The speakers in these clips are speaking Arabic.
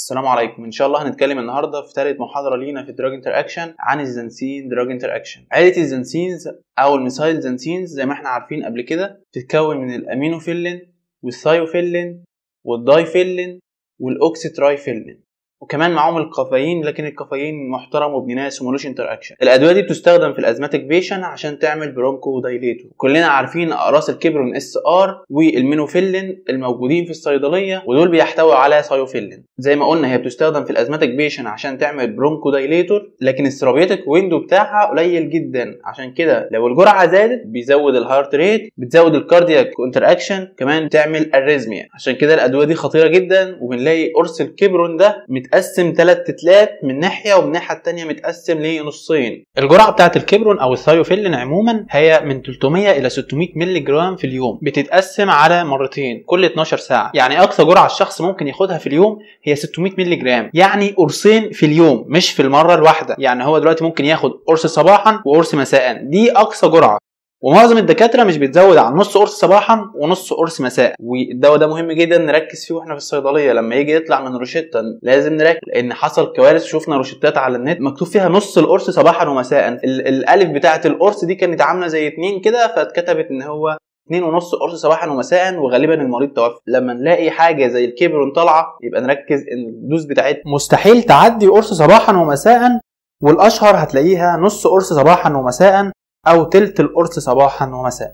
السلام عليكم. إن شاء الله هنتكلم النهارده في ثالث محاضرة لينا في drug interaction عن ال xanthine drug interaction عائله ال xanthines أو ال methyl xanthines زي ما إحنا عارفين قبل كده بتتكون من الأمينوفيلين والثايوفيلين والدايفيلين والأوكسيترايفيلين. وكمان معاهم الكافيين لكن الكافيين محترم وابن ناس وملوش interaction الأدوية دي بتستخدم في ال asthmatic patient عشان تعمل bronchodilator كلنا عارفين أقراص ال Quibron SR وال Minophylline الموجودين في الصيدلية ودول بيحتوي على theophylline زي ما قلنا هي بتستخدم في ال asthmatic patient عشان تعمل bronchodilator لكن ال therapeutic window بتاعها قليل جدا. عشان كده لو الجرعة زادت بيزود ال heart rate بتزود ال cardiac contr اكشن كمان تعمل arrhythmia عشان كده الأدوية دي خطيرة جدا وبنلاقي قرص ال Quibron ده متقسم ثلاث تتلات من ناحية ومن الناحيه الثانية متقسم لنصين. الجرعة بتاعه ال Quibron أو ال theophylline عموما هي من 300 إلى 600 مللي جرام في اليوم. بتتقسم على مرتين كل 12 ساعة. يعني أقصى جرعة الشخص ممكن ياخدها في اليوم هي 600 مللي جرام يعني قرصين في اليوم مش في المرة الواحدة. يعني هو دلوقتي ممكن ياخد قرص صباحا وقرص مساء. دي أقصى جرعة. ومعظم الدكاترة مش بتزود عن نص قرص صباحا ونص قرص مساء. والدواء ده مهم جدا نركز فيه وإحنا في الصيدلية. لما يجي يطلع من روشتة لازم نركز لأن حصل كوارث. شفنا روشتات على النت مكتوب فيها نص القرص صباحا ومساء. ال- الألف بتاعة القرص دي كانت عاملة زي اتنين كده فاتكتبت إن هو اتنين ونص قرص صباحا ومساء وغالبا المريض توفى. لما نلاقي حاجة زي الكبرون طالعة يبقى نركز إن الدوز بتاعتها. مستحيل تعدي قرص صباحا ومساء والأشهر هتلاقيها نص قرص صباحا ومساء. أو تلت القرص صباحا ومساء.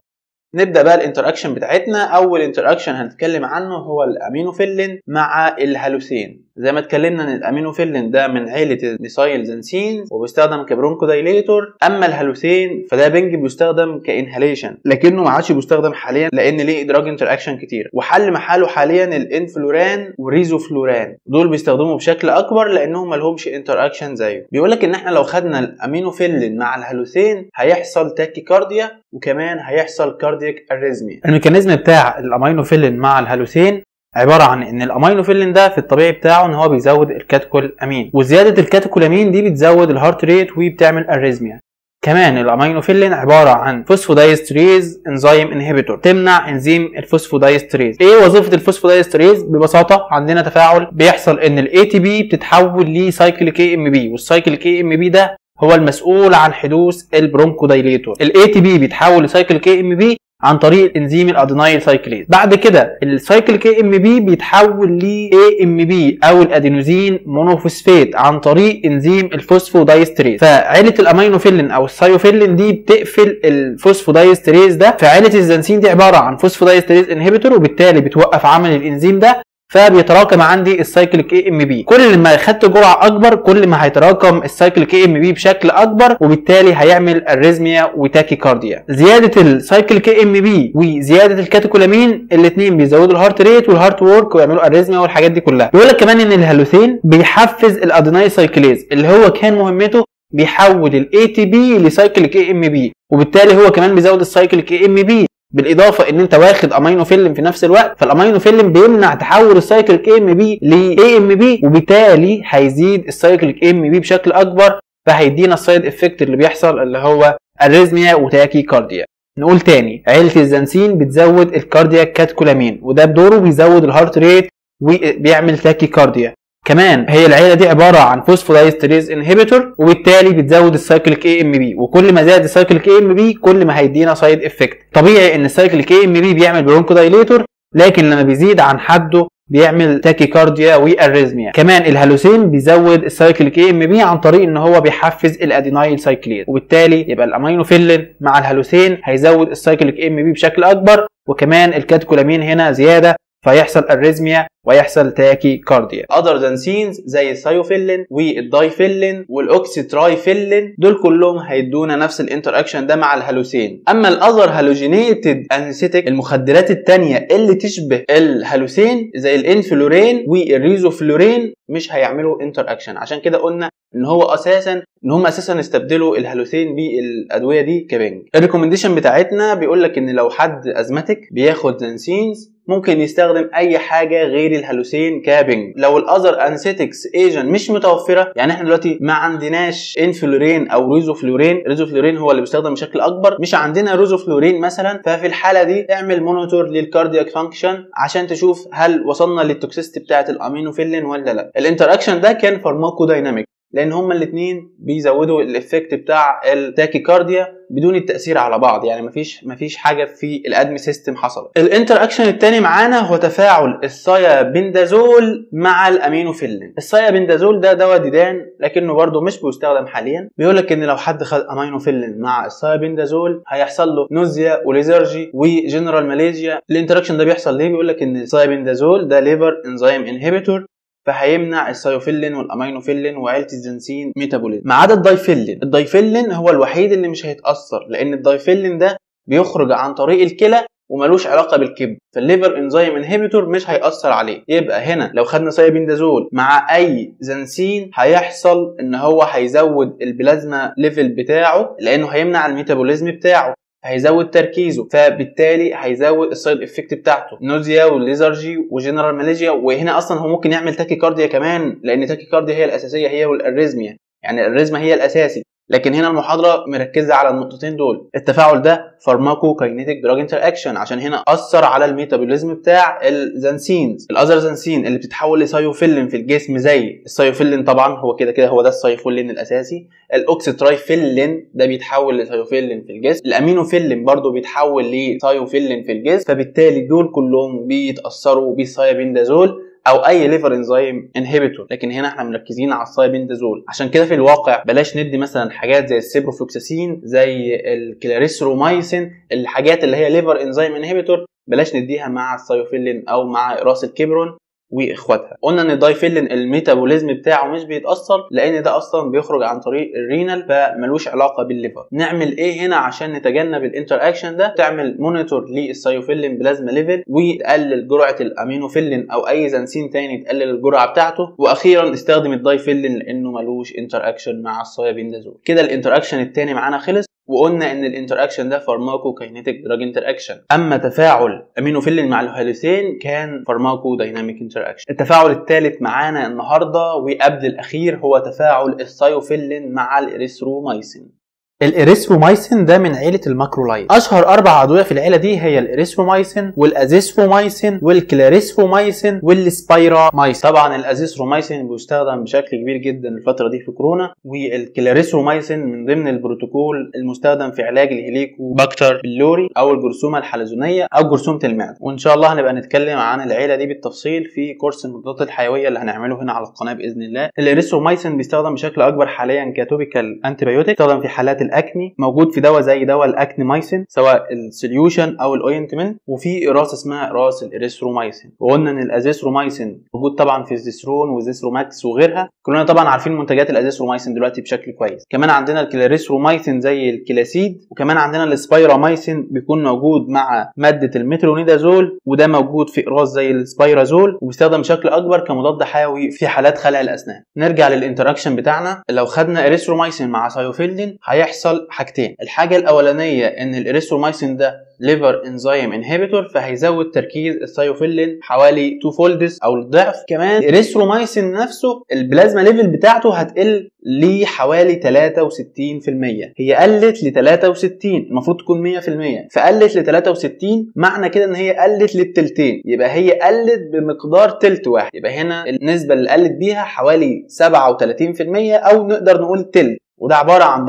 نبدأ بقى ال interaction بتاعتنا. أول interaction هنتكلم عنه هو الأمينوفيلين مع ال halothane. زي ما اتكلمنا إن الامينوفيلين ده من عيلة ال methyl xanthine وبيستخدم ك bronchodilator. أما ال halothane فده بنج بيستخدم ك inhalation لكنه ما عادش بيستخدم حاليا لأن ليه drug interaction كتير. وحل محله حاليا ال enflurane و isoflurane. دول بيستخدموا بشكل أكبر لأنهم ما لهمش interaction زيه. بيقول لك إن إحنا لو خدنا الامينوفيلين مع ال halothane هيحصل tachycardia وكمان هيحصل cardiac arrhythmia ال mechanism بتاع الامينوفيلين مع ال halothane عبارة عن إن الأمينوفيلين ده في الطبيعي بتاعه إن هو بيزود ال catecholamine وزيادة ال catecholamine دي بتزود ال heart rate وبتعمل arrhythmia كمان الأمينوفيلين عبارة عن phosphodiesterase enzyme inhibitor تمنع إنزيم ال phosphodiesterase إيه وظيفة ال phosphodiesterase ببساطة عندنا تفاعل بيحصل إن ال ATP بتتحول ل cyclic AMP وال cyclic AMP ده هو المسؤول عن حدوث ال bronchodilator ال ATP بيتحول ل cyclic AMP عن طريق إنزيم ال adenyl cyclase بعد كده ال cyclic AMP بيتحول ل AMP أو ال adenosine monophosphate عن طريق إنزيم ال phosphodiesterase. فعيلة الأمينوفيلين أو ال theophylline دي بتقفل ال phosphodiesterase ده. فعيلة ال xanthine دي عبارة عن phosphodiesterase inhibitor وبالتالي بتوقف عمل الإنزيم ده فبيتراكم عندي ال cyclic AMP كل ما خدت جرعة أكبر كل ما هيتراكم ال cyclic AMP بشكل أكبر وبالتالي هيعمل arrhythmia و tachycardia زيادة ال cyclic AMP وزياده ال catecholamine الاثنين بيزودوا ال heart rate وال heart work ويعملوا arrhythmia والحاجات دي كلها. بيقول لك كمان إن ال halothane بيحفز ال adenyl cyclase اللي هو كان مهمته بيحول ال ATP ل cyclic AMP وبالتالي هو كمان بيزود ال cyclic AMP بالإضافة إن أنت واخد امينوفيلين في نفس الوقت فالامينوفيلين بيمنع تحول ال cyclic AMP ل AMP وبالتالي هيزيد ال cyclic AMP بشكل أكبر فهيدينا ال side effect اللي بيحصل اللي هو arrhythmia و tachycardia نقول تاني عيلة ال xanthine بتزود ال cardiac catecholamine وده بدوره بيزود ال heart rate وبيعمل tachycardia كمان هي العيلة دي عبارة عن phosphodiesterase inhibitor وبالتالي بتزود ال cyclic AMP وكل ما زاد ال cyclic AMP كل ما هيدينا side effect طبيعي إن ال cyclic AMP بيعمل bronchodilator لكن لما بيزيد عن حده بيعمل tachycardia و arrhythmia كمان ال halothane بيزود ال cyclic AMP عن طريق إن هو بيحفز ال adenyl cyclase وبالتالي يبقى الأمينوفيلين مع ال halothane هيزود ال cyclic AMP بشكل أكبر وكمان ال catecholamine هنا زيادة فيحصل arrhythmia ويحصل tachycardia. other xanthines زي ال theophylline وال dyphylline وال oxtriphylline دول كلهم هيدونا نفس ال interaction ده مع ال halothane. أما ال other halogenated anesthetic المخدرات التانية اللي تشبه ال halothane زي ال enflurane وال isoflurane مش هيعملوا interaction عشان كده قلنا إن هو أساسا إن هم أساسا استبدلوا ال halothane بالأدوية دي كبنج. ال recommendation بتاعتنا بيقول لك إن لو حد asthmatic بياخد xanthines ممكن يستخدم أي حاجة غير ال halothane كبنج لو ال other anesthetics agent مش متوفرة يعني إحنا دلوقتي ما عندناش enflurane أو isoflurane isoflurane هو اللي بيستخدم بشكل أكبر. مش عندنا isoflurane مثلا ففي الحالة دي اعمل monitor لل cardiac function عشان تشوف هل وصلنا لل toxicity بتاعة الأمينوفيلين ولا لا. ال interaction ده كان pharmacodynamic لأن هما الاثنين بيزودوا ال effect بتاع ال tachycardia بدون التأثير على بعض. يعني مفيش مفيش حاجة في ال ADME system حصلت. ال interaction الثاني معانا هو تفاعل ال thiabendazole مع الأمينوفيلين. ال thiabendazole ده دواء ديدان لكنه برضه مش بيستخدم حاليا. بيقول لك إن لو حد خد أمينوفيلين مع ال thiabendazole هيحصل له nausea و lethargy و general malaise. ال interaction ده بيحصل ليه؟ بيقول لك إن ال thiabendazole ده liver enzyme inhibitor فهيمنع ال theophylline وال aminophylline وعيلة ال xanthine metabolism. ما عدا ال dyphylline ال dyphylline هو الوحيد اللي مش هيتأثر لأن ال dyphylline ده بيخرج عن طريق الكلى وملوش علاقة بالكبد. فال liver enzyme inhibitor مش هيأثر عليه. يبقى هنا لو خدنا thiabendazole مع أي xanthine هيحصل إن هو هيزود ال plasma level بتاعه لأنه هيمنع ال metabolism بتاعه. هيزود تركيزه فبالتالي هيزود ال side effect بتاعته. nausea وال lethargy و general malaise وهنا أصلا هو ممكن يعمل tachycardia كمان لأن tachycardia هي الأساسية هي وال arrhythmia يعني ال arrhythmia هي الأساسي. لكن هنا المحاضرة مركزة على النقطتين دول. التفاعل ده pharmacokinetic drug interaction عشان هنا أثر على ال metabolism بتاع ال xanthines. ال other xanthine اللي بتتحول ل theophylline في الجسم زي ال theophylline طبعا هو كده كده هو ده ال theophylline الأساسي. ال oxtriphylline ده بيتحول ل theophylline في الجسم. الأمينوفيلين برضو بيتحول ل theophylline في الجسم. فبالتالي دول كلهم بيتأثروا بال thiabendazole أو أي liver enzyme inhibitor لكن هنا إحنا مركزين على ال thiabendazole عشان كده في الواقع بلاش ندي مثلا حاجات زي السيبروفلوكساسين زي ال clarithromycin الحاجات اللي هي liver enzyme inhibitor بلاش نديها مع ال theophylline أو مع اقراص ال Quibron. وإخواتها. قلنا إن ال dyphylline ال metabolism بتاعه مش بيتأثر لأن ده أصلا بيخرج عن طريق ال renal فملوش علاقة بال liver. نعمل إيه هنا عشان نتجنب ال interaction ده؟ تعمل monitor لل theophylline plasma level وتقلل جرعة الأمينوفيلين أو أي xanthine تاني تقلل الجرعة بتاعته. وأخيرا استخدم ال dyphylline لأنه ملوش interaction مع ال thiabendazole كده ال interaction التاني معانا خلص. وقلنا إن ال interaction ده pharmacokinetic drug interaction أما تفاعل امينوفيلين مع ال halothane كان pharmacodynamic interaction التفاعل الثالث معانا النهارده وقبل الأخير هو تفاعل ال theophylline مع الاريثرومايسين الاريثرومايسين ده من عيلة ال macrolide أشهر أربع أدوية في العيلة دي هي الاريثرومايسين والأزيثرومايسين والكلاريثرومايسين والسبايرامايسين طبعا الأزيثرومايسين بيستخدم بشكل كبير جدا الفترة دي في كورونا وال clarithromycin من ضمن البروتوكول المستخدم في علاج ال Helicobacter pylori أو الجرثومة الحلزونية أو جرثومة المعدة. وإن شاء الله هنبقى نتكلم عن العيلة دي بالتفصيل في كورس المضادات الحيوية اللي هنعمله هنا على القناة بإذن الله. الاريثرومايسين بيستخدم بشكل أكبر حاليا ك topical antibiotic بيستخدم في حالات ال acne موجود في دواء زي دواء ال Acnemycin سواء ال solution أو ال ointment وفي اقراص اسمها اقراص الإريثرومايسين. وقلنا إن الأزيثرومايسين موجود طبعا في ال Zithrone وال Zithromax وغيرها. كلنا طبعا عارفين منتجات الأزيثرومايسين دلوقتي بشكل كويس. كمان عندنا ال clarithromycin زي ال Klacid وكمان عندنا ال spiramycin بيكون موجود مع مادة المترونيدازول وده موجود في اقراص زي ال Spirazole وبيستخدم بشكل أكبر كمضاد حيوي في حالات خلع الأسنان. نرجع لل interaction بتاعنا. لو خدنا إريثرومايسين مع theophylline هيحصل حاجتين. الحاجة الأولانية إن الاريثرومايسين ده liver enzyme inhibitor فهيزود تركيز ال theophylline حوالي 2 folds أو الضعف. كمان الاريثرومايسين نفسه ال plasma level بتاعته هتقل لحوالي 63% هي قلت ل 63 المفروض تكون 100% فقلت ل 63 معنى كده إن هي قلت للتلتين. يبقى هي قلت بمقدار تلت واحد. يبقى هنا النسبة اللي قلت بيها حوالي 37% أو نقدر نقول تلت. وده عبارة عن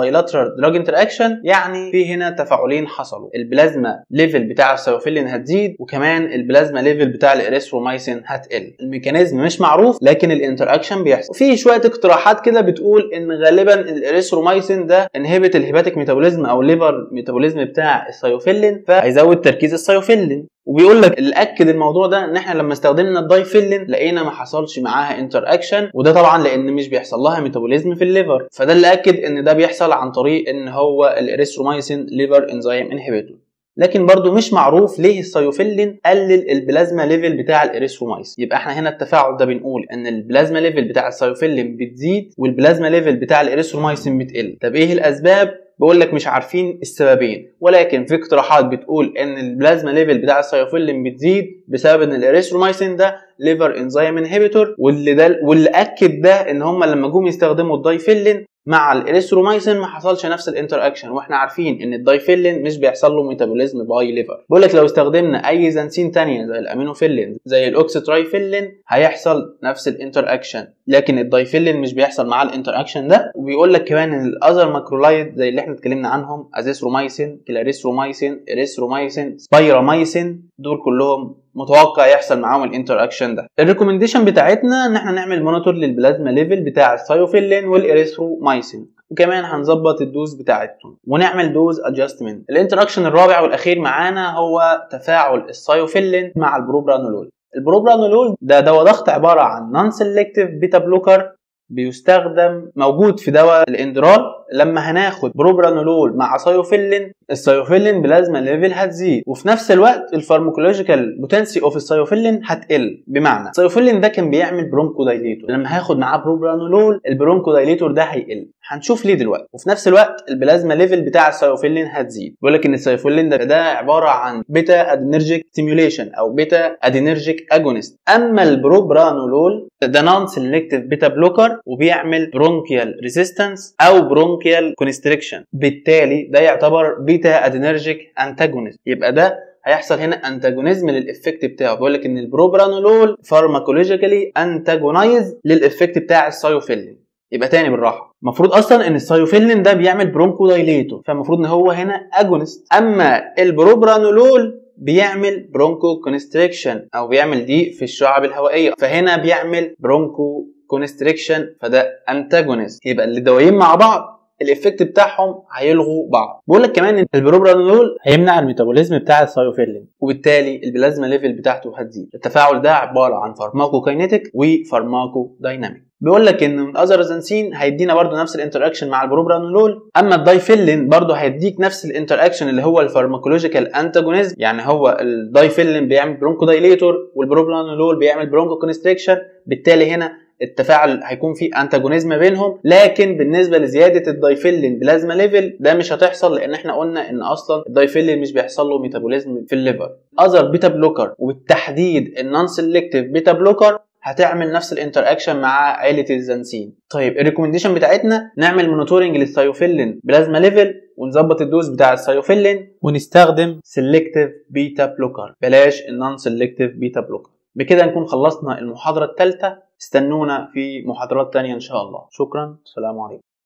drug interaction يعني في هنا تفاعلين حصلوا. ال plasma level بتاع ال theophylline هتزيد وكمان ال plasma level بتاع الاريثرومايسين هتقل. ال mechanism مش معروف لكن ال interaction بيحصل. في شوية اقتراحات كده بتقول إن غالبا الاريثرومايسين ده انهبت الهيباتيك ميتابوليزم أو الليفر ميتابوليزم بتاع السيوفيلين فهيزود تركيز ال theophylline وبيقول لك اللي أكد الموضوع ده إن إحنا لما استخدمنا ال dyphylline لقينا ما حصلش معاها interaction وده طبعا لأن مش بيحصل لها metabolism في ال liver. فده اللي أكد إن ده بيحصل عن طريق إن هو الاريثرومايسين liver enzyme inhibitor لكن برضو مش معروف ليه ال theophylline قلل ال plasma level بتاع الاريثرومايسين يبقى إحنا هنا التفاعل ده بنقول إن ال plasma level بتاع ال theophylline بتزيد والبلازما ليفل بتاع الاريثرومايسين بتقل. طب إيه الأسباب؟ بقول لك مش عارفين السببين. ولكن في اقتراحات بتقول إن البلازما ليفل بتاع السيوفيلين بتزيد بسبب إن الاريثرومايسين ده liver enzyme inhibitor واللي ده واللي أكد ده إن هم لما جم يستخدموا ال dyphylline مع الاريثرومايسين ما حصلش نفس ال interaction وإحنا عارفين إن ال dyphylline مش بيحصل له metabolism by liver بقول لك لو استخدمنا أي xanthine تانية زي الأمينوفيلين زي ال oxtriphylline هيحصل نفس ال interaction لكن ال dyphylline مش بيحصل معاه ال interaction ده. وبيقول لك كمان إن ال other macrolide زي اللي إحنا اتكلمنا عنهم azithromycin clarithromycin erythromycin spiramycin دول كلهم متوقع يحصل معاهم ال interaction ده. ال recommendation بتاعتنا إن إحنا نعمل monitor لل plasma level بتاع ال theophylline وال erythromycin وكمان هنظبط ال dose بتاعتهم. ونعمل dose adjustment ال interaction الرابع والأخير معانا هو تفاعل ال theophylline مع البروبرانولول. البروبرانولول ده دواء ضغط عبارة عن non selective beta blocker بيستخدم موجود في دواء ال Inderal لما هناخد بروبرانولول مع theophylline ال theophylline plasma level هتزيد وفي نفس الوقت ال pharmacological potency of ال theophylline هتقل. بمعنى ال theophylline ده كان بيعمل bronchodilator لما هاخد معاه propranolol ال bronchodilator ده هيقل. هنشوف ليه دلوقتي. وفي نفس الوقت ال plasma level بتاع ال theophylline هتزيد. بيقول لك إن ال theophylline ده, ده عبارة عن beta adrenergic stimulation أو beta adrenergic agonist أما البروبرانولول ده non selective beta blocker وبيعمل bronchial resistance أو bronchial constriction بالتالي ده يعتبر beta adrenergic antagonist يبقى ده هيحصل هنا antagonism لل effect بتاعه. بيقول لك إن ال propranolol pharmacologically antagonize لل effect بتاع ال theophylline يبقى تاني بالراحة. المفروض أصلا إن ال theophylline ده بيعمل bronchodilator فالمفروض إن هو هنا agonist أما البروبرانولول بيعمل bronchoconstriction أو بيعمل ضيق في الشعب الهوائية. فهنا بيعمل bronchoconstriction فده antagonist يبقى الدوايين مع بعض ال effect بتاعهم هيلغوا بعض. بقول لك كمان إن البروبرانول هيمنع ال metabolism بتاع ال theophylline وبالتالي ال plasma level بتاعته هتزيد. التفاعل ده عبارة عن pharmacokinetic و pharmacodynamic بيقول لك إن من other xanthine هيدينا برضو نفس ال interaction مع البروبرانولول أما ال dyphylline برضو هيديك نفس ال interaction اللي هو ال pharmacological antagonism يعني هو ال dyphylline بيعمل bronchodilator وال propranolol بيعمل bronchoconstriction بالتالي هنا التفاعل هيكون في antagonism بينهم لكن بالنسبة لزيادة ال dyphylline plasma level ده مش هتحصل لأن إحنا قلنا إن أصلا ال dyphylline مش بيحصل له metabolism في ال liver. other beta blocker وبالتحديد ال non selective beta blocker هتعمل نفس ال interaction مع عائلة ال xanthine طيب ال recommendation بتاعتنا نعمل monitoring لل theophylline plasma level ونظبط ال dose بتاع ال theophylline ونستخدم selective beta blocker بلاش ال non selective beta blocker بكده نكون خلصنا المحاضرة الثالثة. استنونا في محاضرات تانية إن شاء الله. شكرا. السلام عليكم.